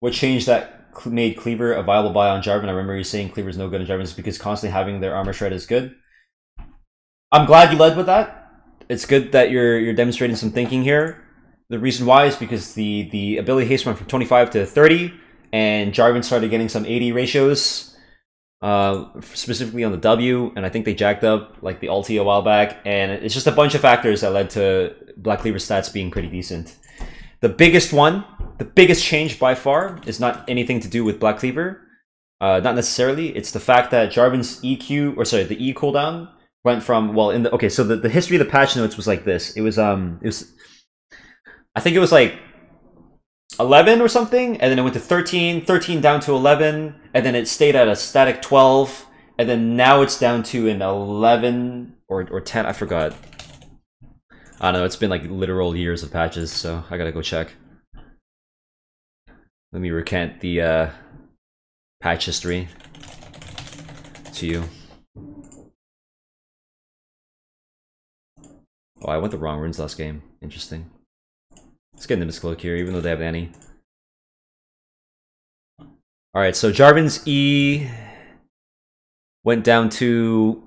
What changed that made Cleaver a viable buy on Jarvan? I remember you saying Cleaver's no good on Jarvan is because constantly having their armor shred is good. I'm glad you led with that. It's good that you're you're demonstrating some thinking here. The reason why is because the the ability haste went from 25 to 30, and Jarvan started getting some 80 ratios, uh, specifically on the W, and I think they jacked up like the ulti a while back, and it's just a bunch of factors that led to Black Cleaver stats being pretty decent. The biggest one, the biggest change by far, is not anything to do with Black Cleaver. Uh, not necessarily. It's the fact that Jarvan's EQ, or sorry, the E cooldown went from well in the okay. So the, the history of the patch notes was like this. It was um it was, I think it was like 11 or something, and then it went to 13, 13 down to 11, and then it stayed at a static 12, and then now it's down to an 11 or, or 10, I forgot. I don't know, it's been like literal years of patches, so I gotta go check. Let me recant the uh, patch history to you. Oh, I went the wrong runes last game. Interesting. Let's get into Cloak here, even though they have Annie. Alright, so Jarvan's E went down to...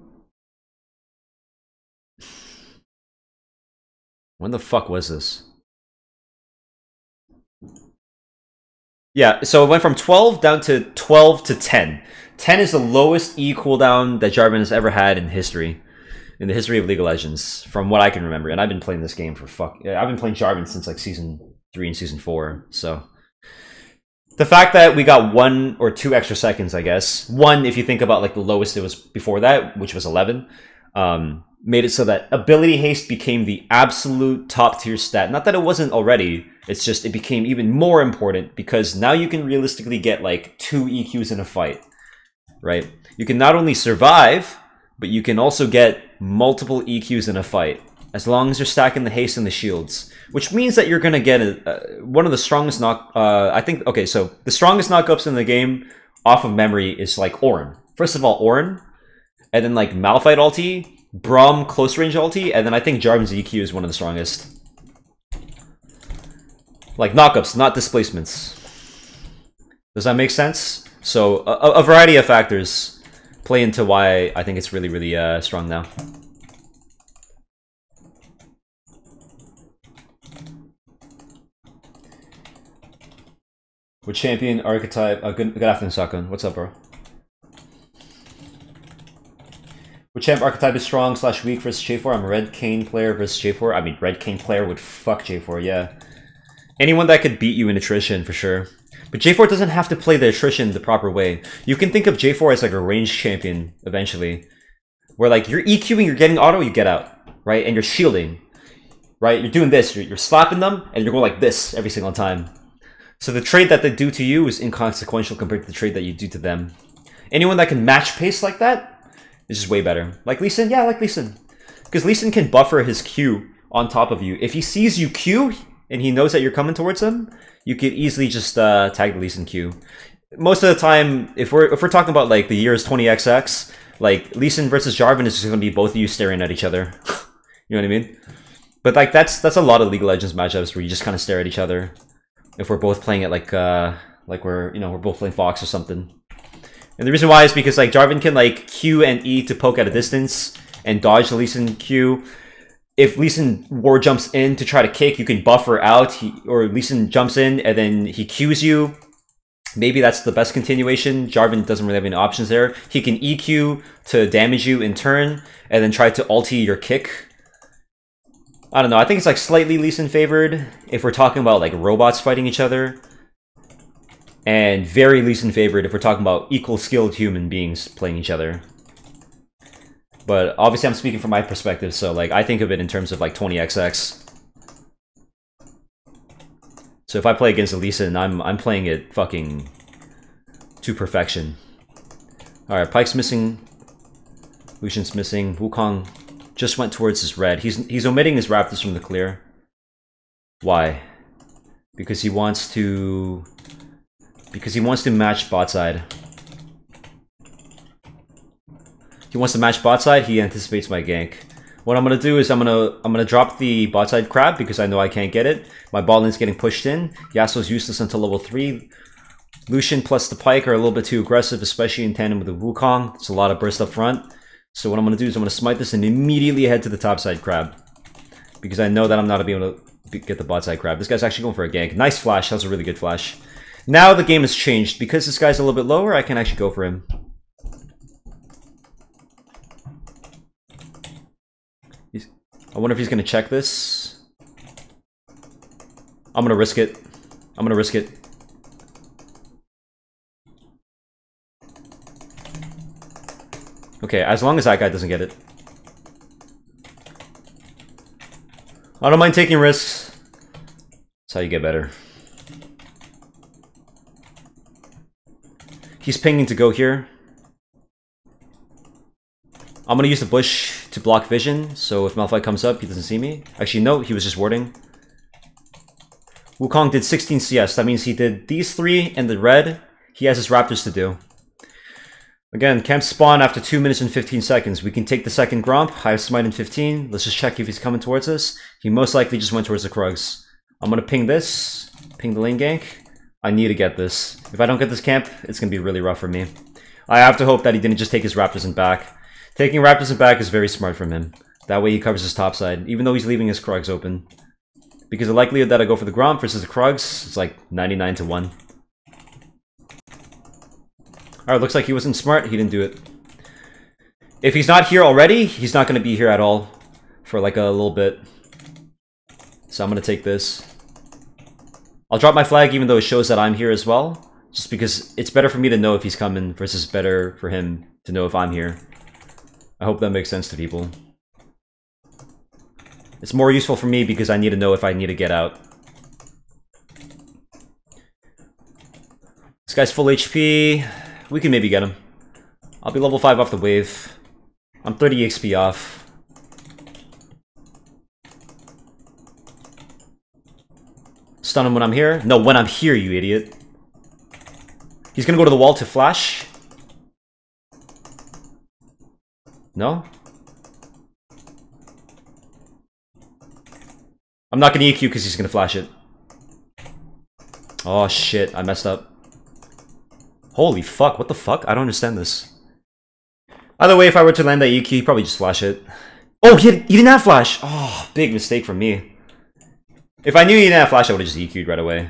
When the fuck was this? Yeah, so it went from 12 down to 12 to 10. 10 is the lowest E cooldown that Jarvan has ever had in history. In the history of League of Legends, from what I can remember. And I've been playing this game for fuck... I've been playing Jarvan since like season 3 and season 4, so... The fact that we got one or two extra seconds, I guess. One, if you think about like the lowest it was before that, which was 11. Um, made it so that ability haste became the absolute top tier stat. Not that it wasn't already, it's just it became even more important because now you can realistically get like two EQs in a fight, right? You can not only survive, but you can also get multiple EQs in a fight as long as you're stacking the haste and the shields, which means that you're gonna get a, uh, one of the strongest knock. Uh, I think okay, so the strongest knockups in the game off of memory is like Ornn. First of all, Ornn, and then like Malphite ulti, Braum close range ulti, and then I think Jarvan's EQ is one of the strongest. Like knockups, not displacements. Does that make sense? So a, a variety of factors play into why I think it's really, really uh, strong now. With champion archetype, uh, good, good afternoon, Sakun. What's up, bro? Which champ archetype is strong slash weak versus J4? I'm a Red cane player versus J4. I mean, Red cane player would fuck J4, yeah. Anyone that could beat you in attrition, for sure. But J4 doesn't have to play the attrition the proper way. You can think of J4 as like a ranged champion, eventually. Where like, you're EQing, you're getting auto, you get out. Right? And you're shielding. Right? You're doing this, you're, you're slapping them, and you're going like this every single time. So the trade that they do to you is inconsequential compared to the trade that you do to them. Anyone that can match pace like that is just way better. Like Lee Sin? Yeah, like Lee Sin. Because Lee Sin can buffer his Q on top of you. If he sees you Q and he knows that you're coming towards him, you could easily just uh, tag the Lee Sin Q. Most of the time, if we're if we're talking about like the years 20XX, like Lee Sin versus Jarvan is just gonna be both of you staring at each other. you know what I mean? But like that's that's a lot of League of Legends matchups where you just kind of stare at each other. If we're both playing it like uh like we're you know we're both playing Fox or something. And the reason why is because like Jarvan can like Q and E to poke at a distance and dodge the Lee Sin Q. If Lee Sin ward jumps in to try to kick, you can buffer out, he, or Lee Sin jumps in and then he cues you. Maybe that's the best continuation. Jarvan doesn't really have any options there. He can EQ to damage you in turn, and then try to ulti your kick. I don't know, I think it's like slightly Lee Sin favored if we're talking about like robots fighting each other and very Lee Sin favored if we're talking about equal skilled human beings playing each other. But obviously I'm speaking from my perspective, so like I think of it in terms of like 20xx. So if I play against Elisa and I'm I'm playing it fucking to perfection. Alright, Pyke's missing. Lucian's missing. Wukong just went towards his red. He's he's omitting his Raptors from the clear. Why? Because he wants to because he wants to match bot side. He wants to match bot side, he anticipates my gank. What I'm gonna do is I'm gonna I'm gonna drop the bot side crab because I know I can't get it. My bot lane's getting pushed in. Yasuo's useless until level 3. Lucian plus the Pyke are a little bit too aggressive, especially in tandem with the Wukong. It's a lot of burst up front. So what I'm to do is I'm to smite this and immediately head to the top side crab. Because I know that I'm not to be able to get the bot side crab. This guy's actually going for a gank. Nice flash. That was a really good flash. Now the game has changed. Because this guy's a little bit lower, I can actually go for him. He's, I wonder if he's to check this. I'm to risk it. I'm to risk it. Okay, as long as that guy doesn't get it. I don't mind taking risks. That's how you get better. He's pinging to go here. I'm gonna use the bush to block vision, so if Malphite comes up, he doesn't see me. Actually, no, he was just warding. Wukong did 16 CS. That means he did these three and the red. He has his Raptors to do. Again, camp spawn after 2 minutes and 15 seconds. We can take the second Gromp, high smite in 15. Let's just check if he's coming towards us. He most likely just went towards the Krugs. I'm gonna ping this, ping the lane gank. I need to get this. If I don't get this camp, it's gonna be really rough for me. I have to hope that he didn't just take his Raptors and back. Taking Raptors back is very smart from him. That way he covers his top side, even though he's leaving his Krugs open. Because the likelihood that I go for the Gromp versus the Krugs is like 99 to 1. Alright, looks like he wasn't smart. He didn't do it. If he's not here already, he's not going to be here at all for like a little bit. So I'm going to take this. I'll drop my flag even though it shows that I'm here as well. Just because it's better for me to know if he's coming versus better for him to know if I'm here. I hope that makes sense to people. It's more useful for me because I need to know if I need to get out. This guy's full HP. We can maybe get him. I'll be level 5 off the wave. I'm 30 XP off. Stun him when I'm here? No, when I'm here, you idiot. He's gonna go to the wall to flash. No? I'm not gonna EQ because he's gonna flash it. Oh shit, I messed up. Holy fuck, what the fuck? I don't understand this. Either way, if I were to land that EQ, he'd probably just flash it. Oh, he, had, he didn't have flash! Oh, big mistake from me. If I knew he didn't have flash, I would have just EQ'd right away.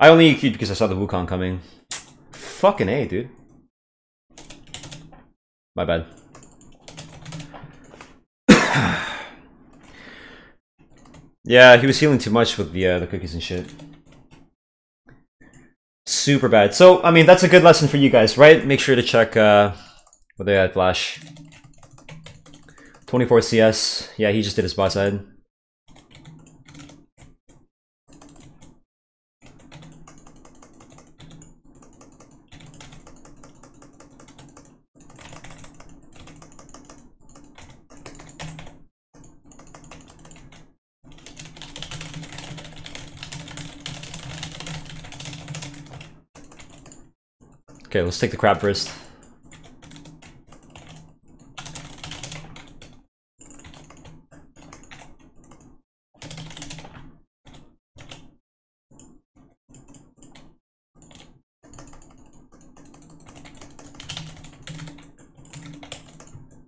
I only EQ'd because I saw the Wukong coming. Fucking A, dude. My bad. Yeah, he was healing too much with the, uh, the cookies and shit super bad. So, I mean, that's a good lesson for you guys, right? Make sure to check uh, whether they had flash. 24 CS. Yeah, he just did his boss side. Okay, let's take the crab first.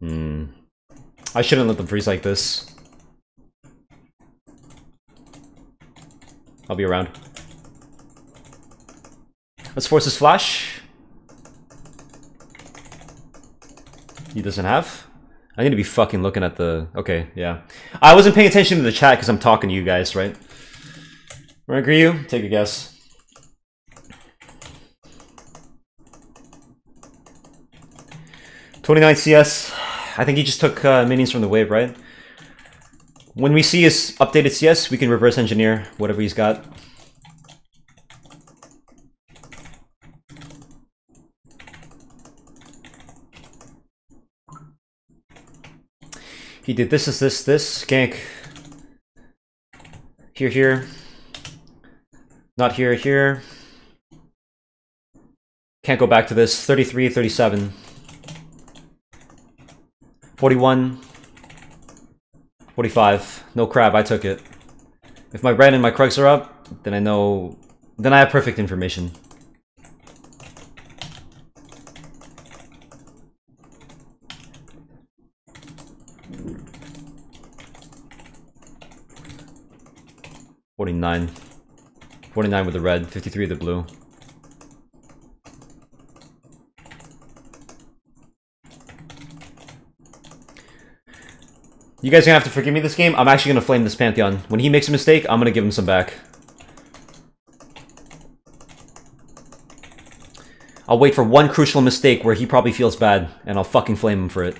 Hmm. I shouldn't let them freeze like this. I'll be around. Let's force this flash. He doesn't have? I need to be fucking looking at the... Okay, yeah. I wasn't paying attention to the chat because I'm talking to you guys, right? you? take a guess. Twenty-nine CS. I think he just took uh, minions from the wave, right? When we see his updated CS, we can reverse engineer whatever he's got. He did this, is this, this, gank. Here, here. Not here, here. Can't go back to this. 33, 37. 41. 45. No crab, I took it. If my red and my Krugs are up, then I know... Then I have perfect information. 49. 49 with the red, 53 with the blue. You guys are gonna have to forgive me this game. I'm actually gonna flame this Pantheon. When he makes a mistake, I'm gonna give him some back. I'll wait for one crucial mistake where he probably feels bad, and I'll fucking flame him for it.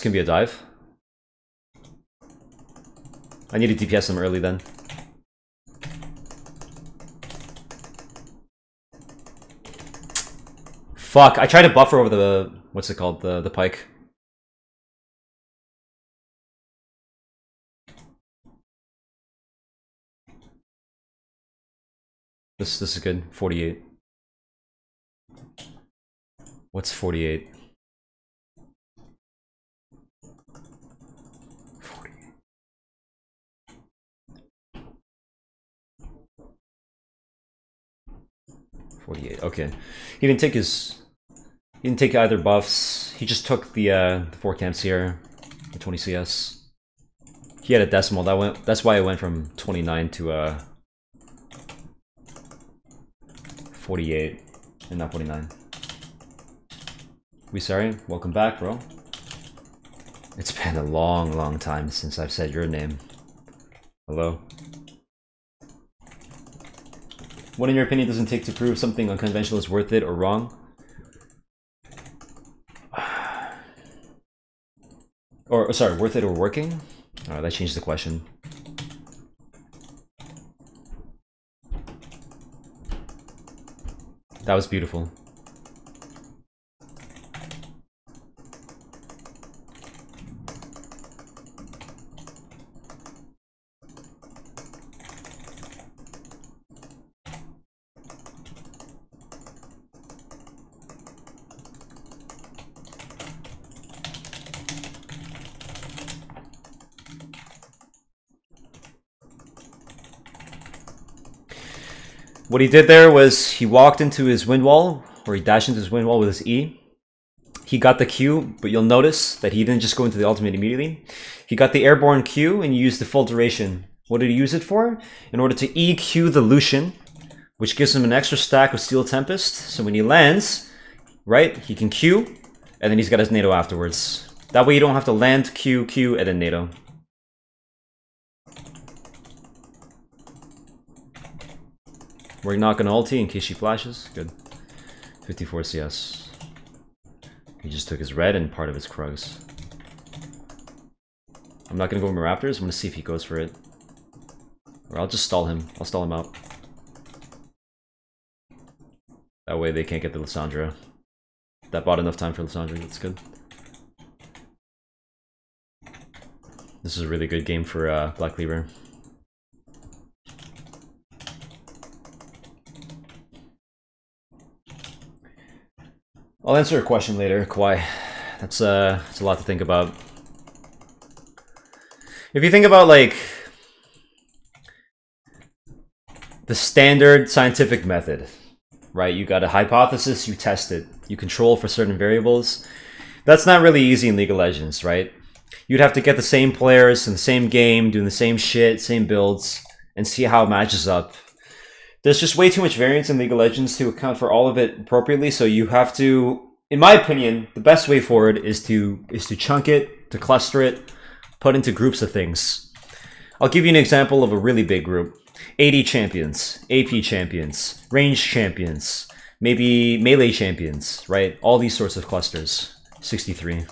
Gonna be a dive. I need to DPS them early then. Fuck, I tried to buffer over the... What's it called? The, the Pyke. This, this is good. 48. What's 48? 48, okay. He didn't take his... He didn't take either buffs. He just took the, uh, the 4 camps here. The 20 CS. He had a decimal. That went. That's why it went from 29 to, uh... 48. And not 49. We sorry? Welcome back, bro. It's been a long, long time since I've said your name. Hello? What in your opinion doesn't take to prove something unconventional is worth it or wrong? or, sorry, worth it or working? Alright, that changed the question. That was beautiful. What he did there was he walked into his wind wall, or he dashed into his wind wall with his E. He got the Q, but you'll notice that he didn't just go into the ultimate immediately. He got the airborne Q and used the full duration. What did he use it for? In order to EQ the Lucian, which gives him an extra stack of Steel Tempest. So when he lands, right, he can Q, and then he's got his NATO afterwards. That way you don't have to land, Q, Q, and then NATO. We're not gonna ulti in case she flashes. Good. 54 CS. He just took his red and part of his Krugs. I'm not gonna go with my Raptors. I'm gonna see if he goes for it. Or I'll just stall him. I'll stall him out. That way they can't get the Lissandra. That bought enough time for Lissandra. That's good. This is a really good game for uh, Black Cleaver. I'll answer a question later, Kawhi. That's, uh, that's a lot to think about. If you think about, like, the standard scientific method, right? You got a hypothesis, you test it, you control for certain variables. That's not really easy in League of Legends, right? You'd have to get the same players in the same game, doing the same shit, same builds, and see how it matches up there's just way too much variance in League of Legends to account for all of it appropriately. So you have to, in my opinion, the best way forward is to is to chunk it, to cluster it, put into groups of things. I'll give you an example of a really big group. AD champions, AP champions, range champions, maybe melee champions, right? All these sorts of clusters. 63.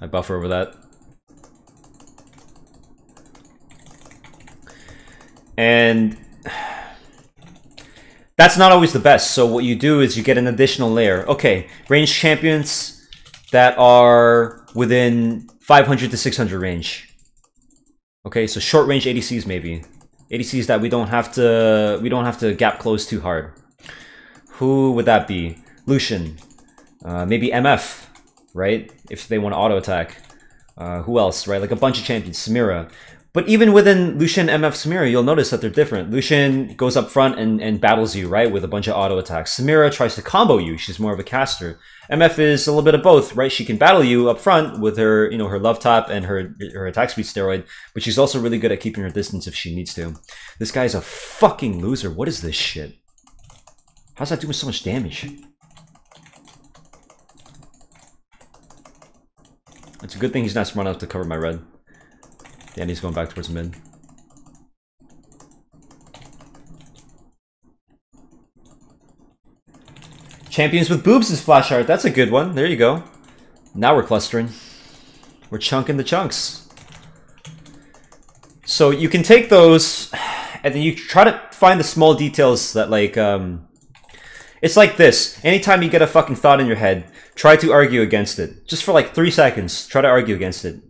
I buffer over that. And that's not always the best. So what you do is you get an additional layer. Okay, range champions that are within 500 to 600 range. Okay, so short range ADCs maybe. ADCs that we don't have to we don't have to gap close too hard. Who would that be? Lucian. Uh, maybe MF, right? If they want to auto attack. Uh, who else, right? Like a bunch of champions. Samira. But even within Lucian, MF, Samira, you'll notice that they're different. Lucian goes up front and, and battles you, right, with a bunch of auto attacks. Samira tries to combo you. She's more of a caster. MF is a little bit of both, right? She can battle you up front with her, you know, her love tap and her her attack speed steroid, but she's also really good at keeping her distance if she needs to. This guy's a fucking loser. What is this shit? How's that doing so much damage? It's a good thing he's not smart enough to cover my red. And he's going back towards mid. Champions with boobs is flash art. That's a good one. There you go. Now we're clustering. We're chunking the chunks. So you can take those and then you try to find the small details that like um it's like this. Anytime you get a fucking thought in your head, try to argue against it. Just for like three seconds, try to argue against it.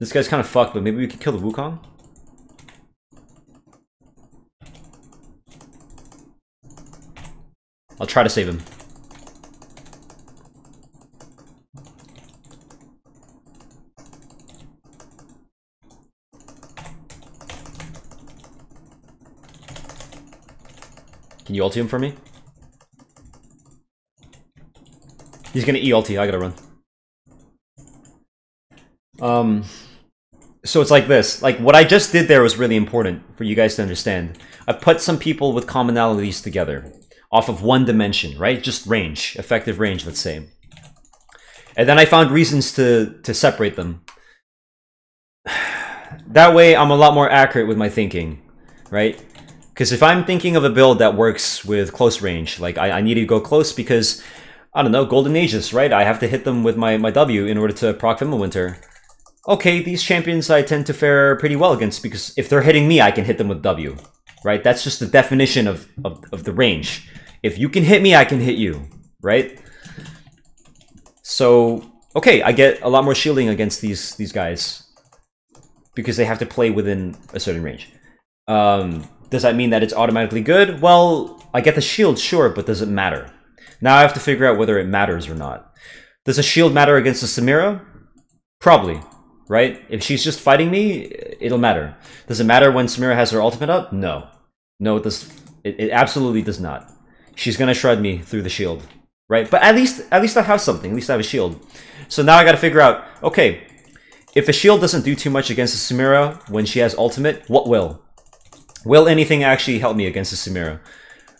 This guy's kind of fucked, but maybe we can kill the Wukong? I'll try to save him. Can you ulti him for me? He's gonna E ulti, I gotta run. Um, so it's like this. Like, what I just did there was really important for you guys to understand. I put some people with commonalities together off of one dimension, right? Just range, effective range, let's say. And then I found reasons to, to separate them. That way, I'm a lot more accurate with my thinking, right? Because if I'm thinking of a build that works with close range, like I, I need to go close because, I don't know, Golden Aegis, right? I have to hit them with my, my W in order to proc Winter okay, these champions I tend to fare pretty well against because if they're hitting me, I can hit them with W, right? That's just the definition of, of, of the range. If you can hit me, I can hit you, right? So, okay, I get a lot more shielding against these, these guys because they have to play within a certain range. Um, does that mean that it's automatically good? Well, I get the shield, sure, but does it matter? Now I have to figure out whether it matters or not. Does a shield matter against a Samira? Probably right? If she's just fighting me, it'll matter. Does it matter when Samira has her ultimate up? No. No, it does. It, it absolutely does not. She's gonna shred me through the shield, right? But at least, at least I have something. At least I have a shield. So now I gotta figure out, okay, if a shield doesn't do too much against the Samira when she has ultimate, what will? Will anything actually help me against the Samira?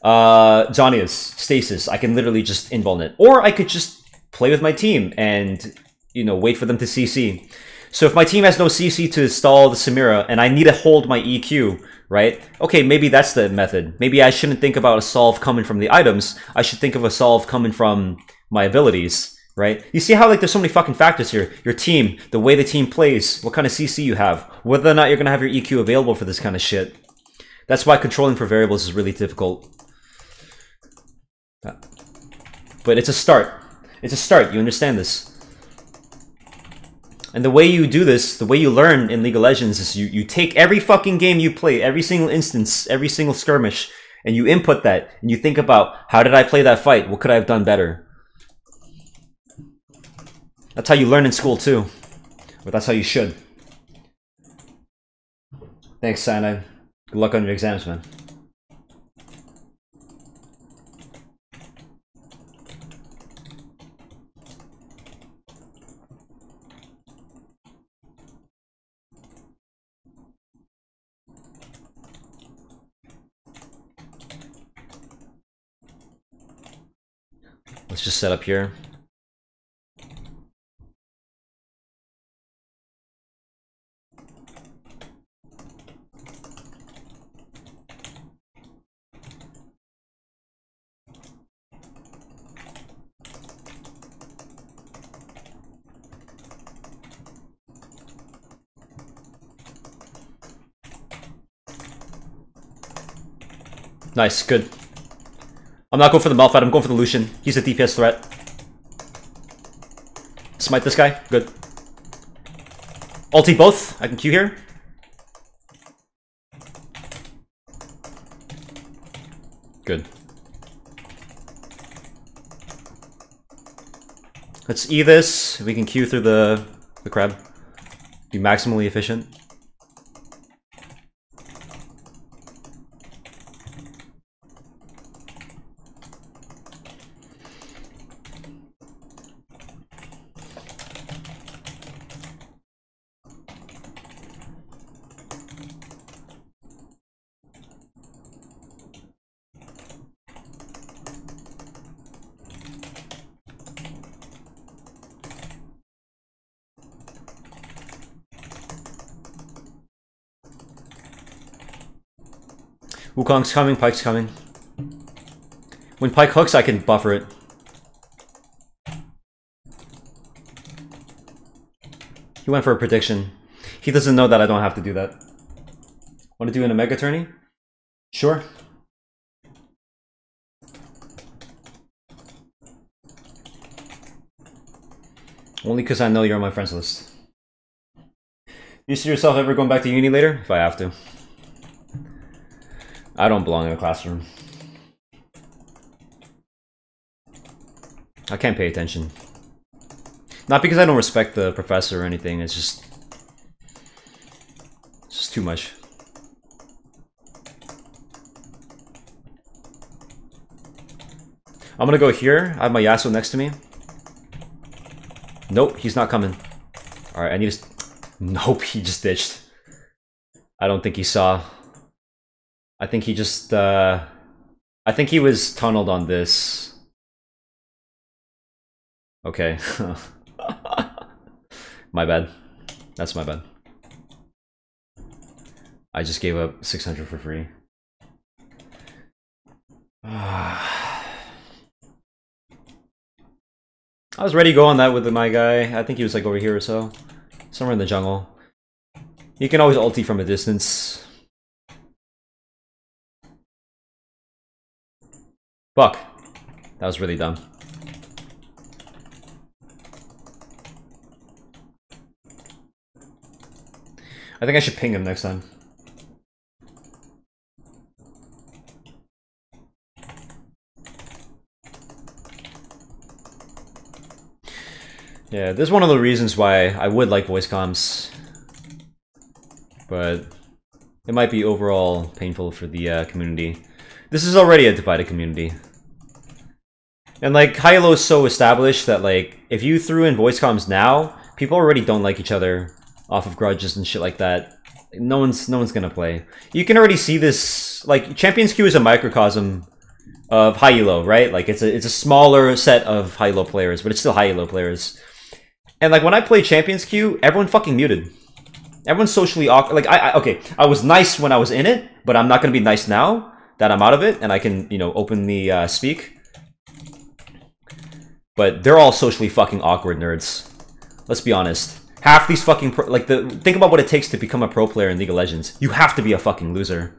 Uh, Stasis. I can literally just invuln it. Or I could just play with my team and, you know, wait for them to CC. So if my team has no CC to stall the Samira and I need to hold my EQ, right? Okay, maybe that's the method. Maybe I shouldn't think about a solve coming from the items. I should think of a solve coming from my abilities, right? You see how like there's so many fucking factors here. Your team, the way the team plays, what kind of CC you have, whether or not you're gonna have your EQ available for this kind of shit. That's why controlling for variables is really difficult. But it's a start. It's a start, you understand this. And the way you do this, the way you learn in League of Legends is you, you take every fucking game you play, every single instance, every single skirmish, and you input that, and you think about, how did I play that fight? What could I have done better? That's how you learn in school too. But that's how you should. Thanks, Cyanide. Good luck on your exams, man. Let's just set up here. Nice, good. I'm not going for the Malphite, I'm going for the Lucian. He's a DPS threat. Smite this guy. Good. Ulti both. I can Q here. Good. Let's E this. We can Q through the, the crab. Be maximally efficient. Wukong's coming, Pyke's coming. When Pike hooks, I can buffer it. He went for a prediction. He doesn't know that I don't have to do that. Want to do an Omega tourney? Sure. Only because I know you're on my friends list. You see yourself ever going back to uni later? If I have to. I don't belong in a classroom. I can't pay attention. Not because I don't respect the professor or anything, it's just... It's just too much. I'm gonna go here. I have my Yasuo next to me. Nope, he's not coming. Alright, I need to... Nope, he just ditched. I don't think he saw. I think he just, uh... I think he was tunneled on this. Okay. my bad. That's my bad. I just gave up 600 for free. I was ready to go on that with my guy. I think he was like over here or so. Somewhere in the jungle. You can always ulti from a distance. Fuck. That was really dumb. I think I should ping him next time. Yeah, this is one of the reasons why I would like voice comms. But it might be overall painful for the uh, community. This is already a divided community. And like, high elo is so established that like, if you threw in voice comms now, people already don't like each other off of grudges and shit like that. No one's no one's gonna play. You can already see this like Champions Queue is a microcosm of high elo, right? Like it's a it's a smaller set of high elo players, but it's still high elo players. And like when I play Champions Queue, everyone fucking muted. Everyone's socially awkward. Like I, I okay, I was nice when I was in it, but I'm not gonna be nice now that I'm out of it and I can you know openly uh, speak. But they're all socially fucking awkward nerds. Let's be honest. Half these fucking pro like the think about what it takes to become a pro player in League of Legends. You have to be a fucking loser.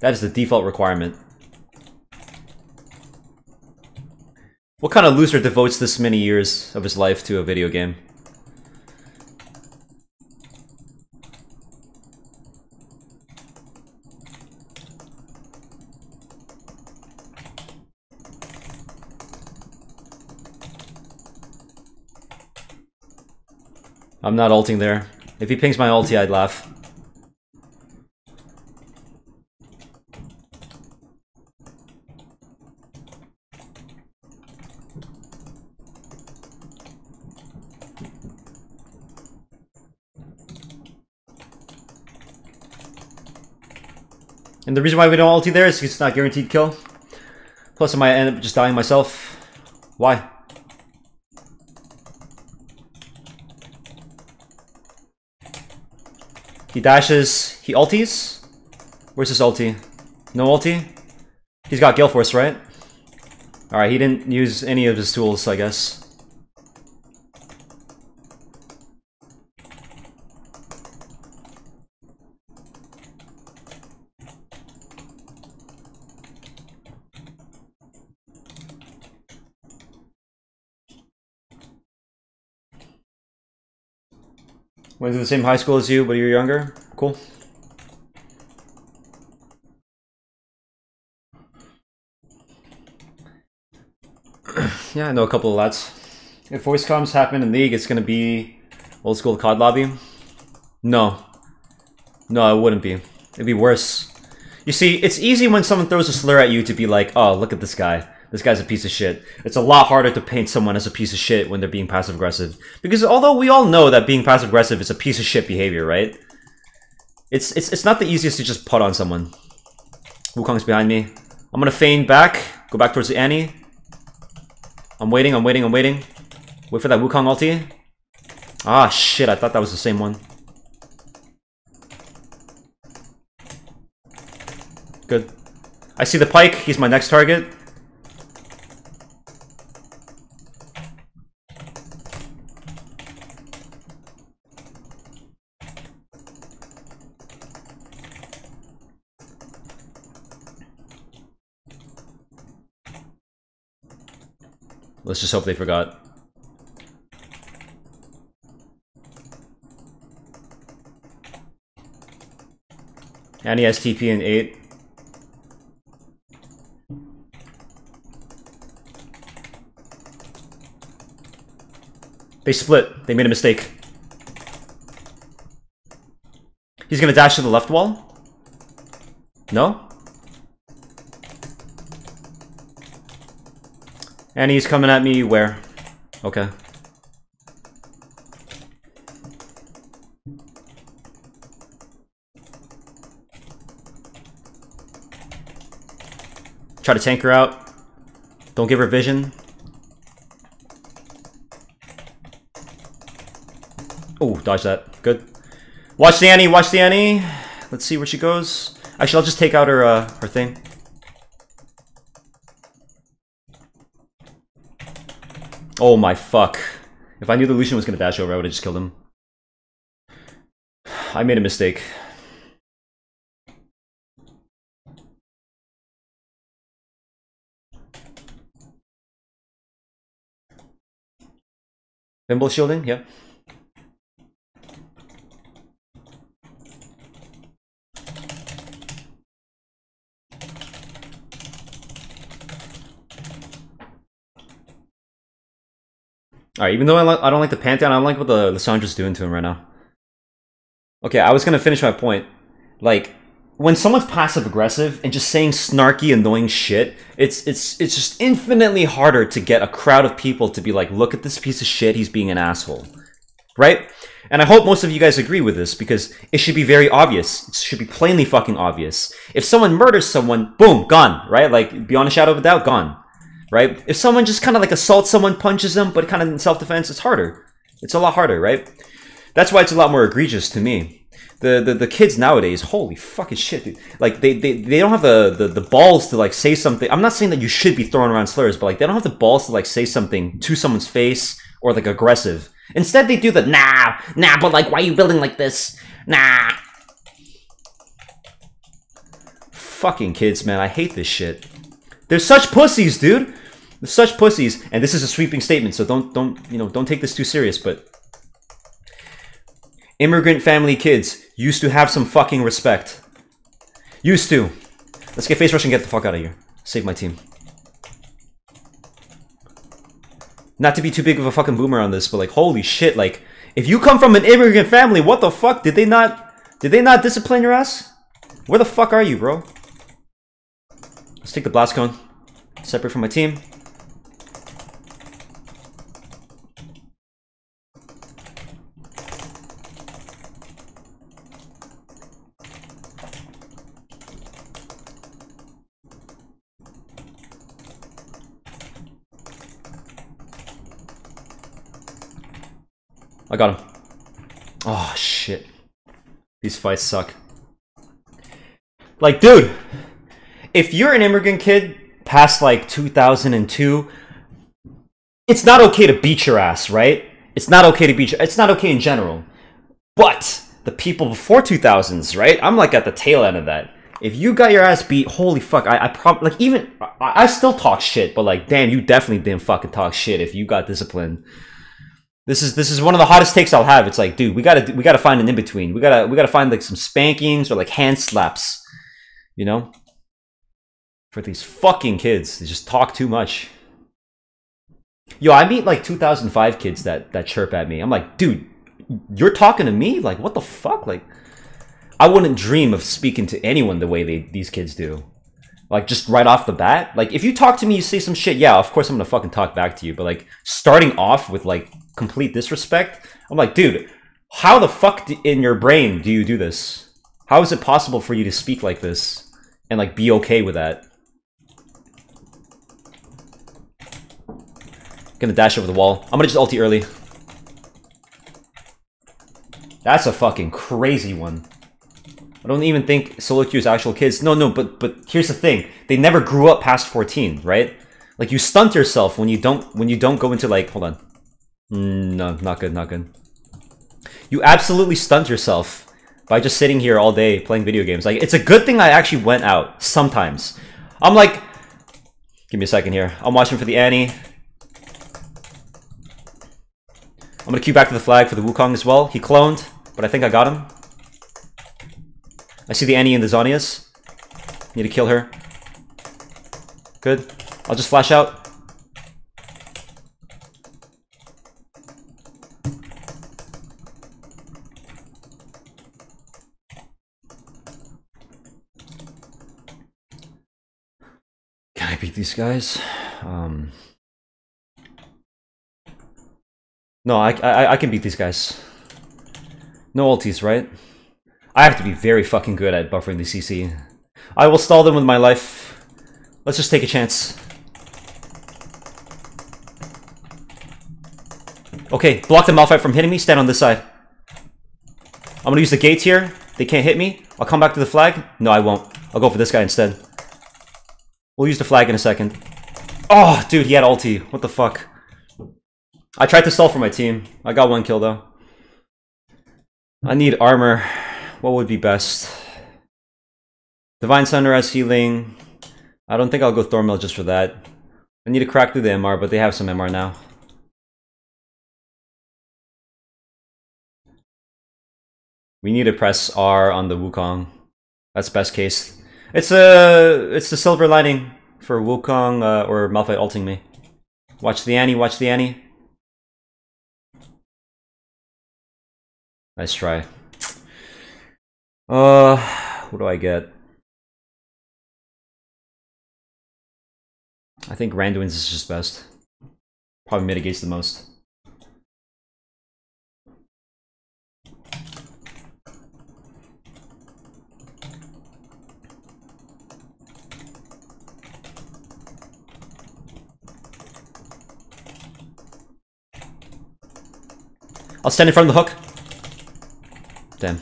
That is the default requirement. What kind of loser devotes this many years of his life to a video game? I'm not ulting there. If he pings my ulti, I'd laugh. And the reason why we don't ulti there is it's not guaranteed kill. Plus I might end up just dying myself. Why? Dashes. He ulties? Where's his ulti? No ulti? He's got Gale Force, right? Alright, he didn't use any of his tools, I guess. Went to the same high school as you, but you're younger. Cool. yeah, I know a couple of lads. If voice comms happen in League, it's gonna be old school COD lobby. No. No, it wouldn't be. It'd be worse. You see, it's easy when someone throws a slur at you to be like, oh, look at this guy. This guy's a piece of shit. It's a lot harder to paint someone as a piece of shit when they're being passive aggressive. Because although we all know that being passive aggressive is a piece of shit behavior, right? It's it's it's not the easiest to just put on someone. Wukong's behind me. I'm gonna feign back. Go back towards the Annie. I'm waiting, I'm waiting, I'm waiting. Wait for that Wukong ulti. Ah, shit, I thought that was the same one. Good. I see the Pyke, he's my next target. Let's just hope they forgot. And he has TP in 8. They split. They made a mistake. He's gonna dash to the left wall? No? And he's coming at me where? Okay. Try to tank her out. Don't give her vision. Oh, dodge that. Good. Watch the Annie, watch the Annie. Let's see where she goes. Actually, I'll just take out her, uh, her thing. Oh my fuck. If I knew the Lucian was gonna dash over, I would've just killed him. I made a mistake. Thimble shielding, yep. Alright, even though I, I don't like the Pantheon, I don't like what the Lissandra's doing to him right now. Okay, I was gonna finish my point. Like, when someone's passive aggressive and just saying snarky, annoying shit, it's it's it's just infinitely harder to get a crowd of people to be like, look at this piece of shit, he's being an asshole. Right? And I hope most of you guys agree with this because it should be very obvious. It should be plainly fucking obvious. If someone murders someone, boom, gone, right? Like beyond a shadow of a doubt, gone. Right? If someone just kind of like assaults someone, punches them, but kind of in self-defense, it's harder. It's a lot harder, right? That's why it's a lot more egregious to me the, the, the kids nowadays, holy fucking shit, dude. Like they, they, they don't have the, the, the balls to like say something. I'm not saying that you should be throwing around slurs, but like they don't have the balls to like say something to someone's face or like aggressive. Instead they do the nah, nah, but like why are you building like this? Nah. Fucking kids, man, I hate this shit. They're such pussies, dude. Such pussies, and this is a sweeping statement, so don't don't you know don't take this too serious, but immigrant family kids used to have some fucking respect. Used to. Let's get Phase Rush and get the fuck out of here. Save my team. Not to be too big of a fucking boomer on this, but like, holy shit, like, if you come from an immigrant family, what the fuck? Did they not, did they not discipline your ass? Where the fuck are you, bro? Let's take the blast cone. Separate from my team. I got him. Oh, shit. These fights suck. Like, dude, if you're an immigrant kid past like 2002, it's not okay to beat your ass, right? It's not okay to beat your, it's not okay in general. But the people before 2000s, right? I'm like at the tail end of that. If you got your ass beat, holy fuck, I, I probably, like even, I, I still talk shit, but like, damn, you definitely didn't fucking talk shit if you got disciplined. This is this is one of the hottest takes I'll have. It's like, dude, we gotta we gotta find an in between. We gotta we gotta find like some spankings or like hand slaps, you know, for these fucking kids. They just talk too much. Yo, I meet like 2005 kids that that chirp at me. I'm like, dude, you're talking to me? Like, what the fuck? Like, I wouldn't dream of speaking to anyone the way they these kids do. Like, just right off the bat. Like, if you talk to me, you say some shit, yeah, of course I'm gonna fucking talk back to you. But like, starting off with like complete disrespect, I'm like, dude, how the fuck in your brain do you do this? How is it possible for you to speak like this and like be okay with that? Gonna dash over the wall. I'm gonna just ulti early. That's a fucking crazy one. I don't even think solo queue is actual kids. No, no, but but here's the thing. They never grew up past 14, right? Like you stunt yourself when you don't when you don't go into like hold on. Mm, no, not good, not good. You absolutely stunt yourself by just sitting here all day playing video games. Like it's a good thing I actually went out sometimes. I'm like Give me a second here. I'm watching for the Annie. I'm gonna Q back to the flag for the Wukong as well. He cloned, but I think I got him. I see the Annie and the Zhonya's. Need to kill her. Good. I'll just flash out. These guys? Um... No, I, I, I can beat these guys. No ultis, right? I have to be very fucking good at buffering the CC. I will stall them with my life. Let's just take a chance. Okay, block the Malphite from hitting me. Stand on this side. I'm gonna use the gates here. They can't hit me. I'll come back to the flag. No, I won't. I'll go for this guy instead. We'll use the flag in a second. Oh, dude, he had ulti. What the fuck? I tried to stall for my team. I got one kill though. I need armor. What would be best? Divine Sunderer healing. I don't think I'll go Thornmail just for that. I need to crack through the MR, but they have some MR now. We need to press R on the Wukong. That's best case. It's a it's the silver lining for Wukong uh, or Malphite ulting me. Watch the Annie, watch the Annie. Nice try. Uh, what do I get? I think Randuin's is just best. Probably mitigates the most. I'll stand in front of the hook. Damn.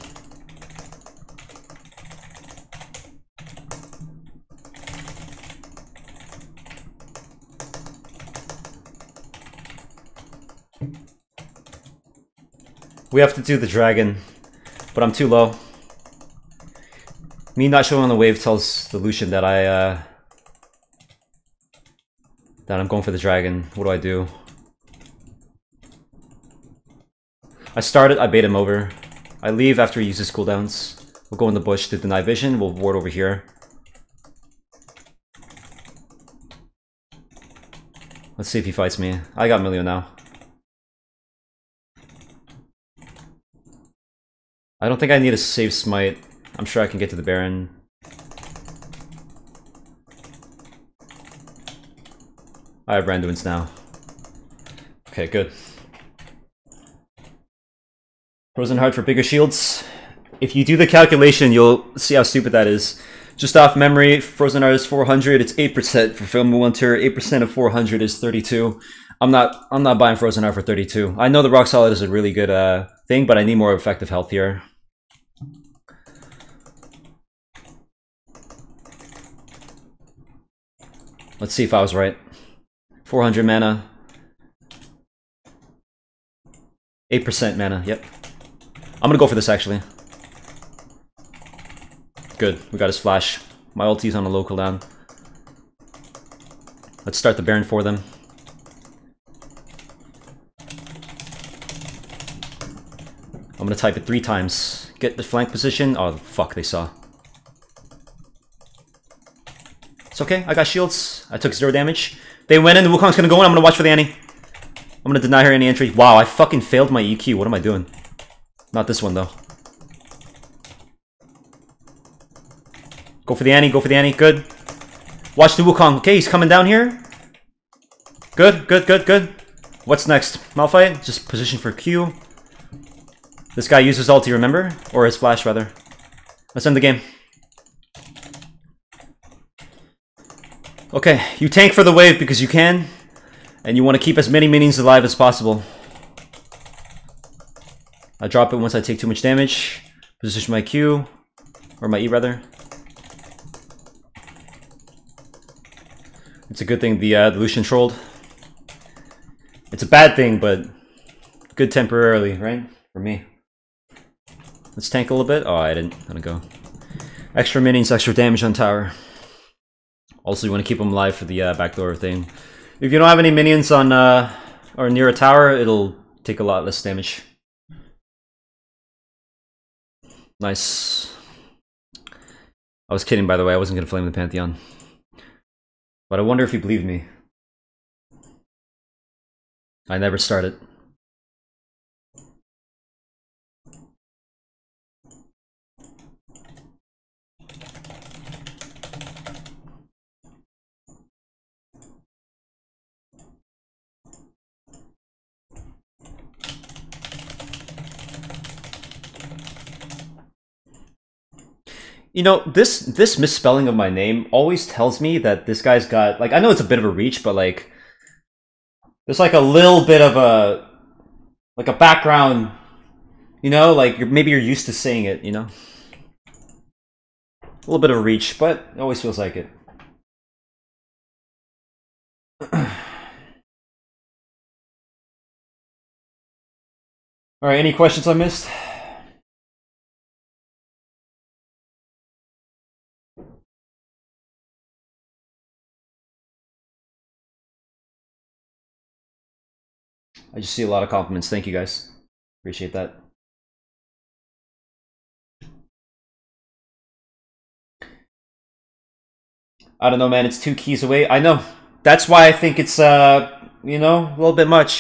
We have to do the dragon, but I'm too low. Me not showing on the wave tells the Lucian that I, uh, that I'm going for the dragon. What do I do? I started, I bait him over. I leave after he uses cooldowns. We'll go in the bush to deny vision. We'll ward over here. Let's see if he fights me. I got Milio now. I don't think I need a save smite. I'm sure I can get to the Baron. I have Randuin's now. Okay, good. Frozen Heart for bigger shields. If you do the calculation, you'll see how stupid that is. Just off memory, Frozen Heart is 400. It's 8% for Fimbulwinter. 8% of 400 is 32. I'm not. I'm not buying Frozen Heart for 32. I know the Rock Solid is a really good uh, thing, but I need more effective health here. Let's see if I was right. 400 mana. 8% mana, yep. I'm gonna go for this actually. Good, we got his flash. My ulti's on a low cooldown. Let's start the Baron for them. I'm gonna type it three times. Get the flank position. Oh, fuck, they saw. It's okay, I got shields. I took zero damage. They went in, the Wukong's gonna go in, I'm gonna watch for the Annie. I'm gonna deny her any entry. Wow, I fucking failed my EQ. What am I doing? Not this one, though. Go for the Annie, go for the Annie. Good. Watch the Wukong. Okay, he's coming down here. Good, good, good, good. What's next? Malphite? Just position for Q. This guy uses ulti, remember? Or his flash, rather. Let's end the game. Okay, you tank for the wave because you can. And you want to keep as many minions alive as possible. I drop it once I take too much damage. Position my Q. Or my E, rather. It's a good thing the, uh, the Lucian trolled. It's a bad thing, but good temporarily, right? For me. Let's tank a little bit. Oh, I didn't. I didn't go. Extra minions, extra damage on tower. Also, you want to keep them alive for the uh, backdoor thing. If you don't have any minions on uh, or near a tower, it'll take a lot less damage. Nice. I was kidding, by the way. I wasn't going to flame the Pantheon. But I wonder if you believed me. I never started. You know, this this misspelling of my name always tells me that this guy's got like I know it's a bit of a reach, but like there's like a little bit of a like a background, you know, like you're, maybe you're used to saying it, you know. A little bit of a reach, but it always feels like it. All right, any questions I missed? I just see a lot of compliments. Thank you guys. Appreciate that. I don't know, man. It's two keys away. I know. That's why I think it's, uh, you know, a little bit much.